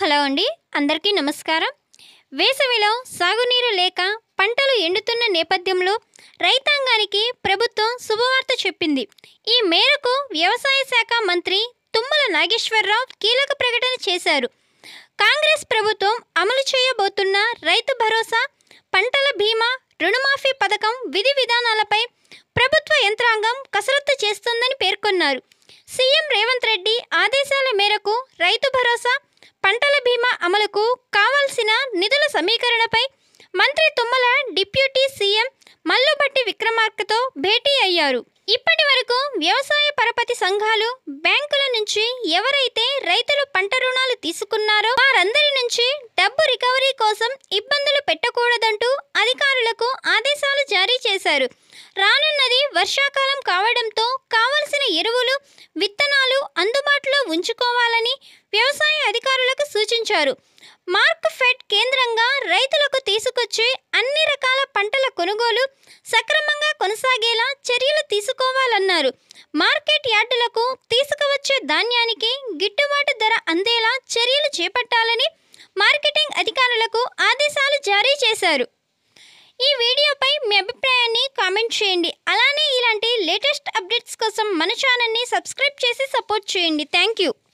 Hello అండి అందరికీ నమస్కారం. వేసవిలో సాగునీరు లేక పంటలు ఎండుతున్న నేపథ్యంలో రైతాంగానికి ప్రభుత్వం శుభవార్త చెప్పింది. ఈ మేరకు వ్యవసాయ శాఖ మంత్రి తుమ్మల నాగేశ్వరరావు కీలక ప్రకటన చేశారు. కాంగ్రెస్ ప్రభుత్వం అమలు చేయబోతున్న రైతు భరోసా పంటల బీమా రుణమాఫీ పథకం విధి విధానాలపై ప్రభుత్వ యంత్రాంగం కసరత్తు చేస్తుందని పేర్కొన్నారు. సీఎం రేవంత్ రెడ్డి ఆదేశాల మేరకు రైతు భరోసా అమలుకు కావాల్సిన నిధుల సమీకరణపై మంత్రి తుమ్మల డిప్యూటీ సీఎం మల్లుబట్టి విక్రమార్కతో భేటీ అయ్యారు. ఇప్పటి వరకు వ్యవసాయ పరపతి సంఘాలు బ్యాంకుల నుంచి ఎవరైతే రైతులు పంట రుణాలు తీసుకున్నారో వారందరి నుంచి డబ్బు రికవరీ కోసం ఇబ్బందులు పెట్టకూడదంటూ అధికారులకు ఆదేశాలు జారీ చేశారు. రానున్నది వర్షాకాలం కావడంతో కావలసిన పెంచుకోవాలని వ్యవసాయ అధికారులకు సూచించారు. మార్క్ ఫెడ్ కేంద్రంగా రైతులకు తీసుకొచ్చే అన్ని రకాల పంటల కొనుగోలు సక్రమంగా కొనసాగేలా చర్యలు తీసుకోవాలన్నారు. మార్కెట్ యార్డులకు తీసుకువచ్చే ధాన్యానికి గిట్టుబాటు ధర అందేలా చర్యలు చేపట్టాలని మార్కెటింగ్ అధికారులకు ఆదేశాలు జారీ చేశారు. ఈ వీడియోపై మీ కామెంట్ చేయండి. అలానే ఇలాంటి లేటెస్ట్ అప్డేట్స్ కోసం మన ఛానల్ని సబ్స్క్రైబ్ చేసి సపోర్ట్ చేయండి. Thank you